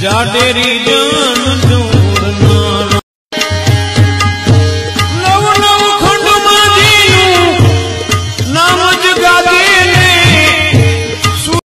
ਜਾ ਤੇਰੀ ਜਾਨ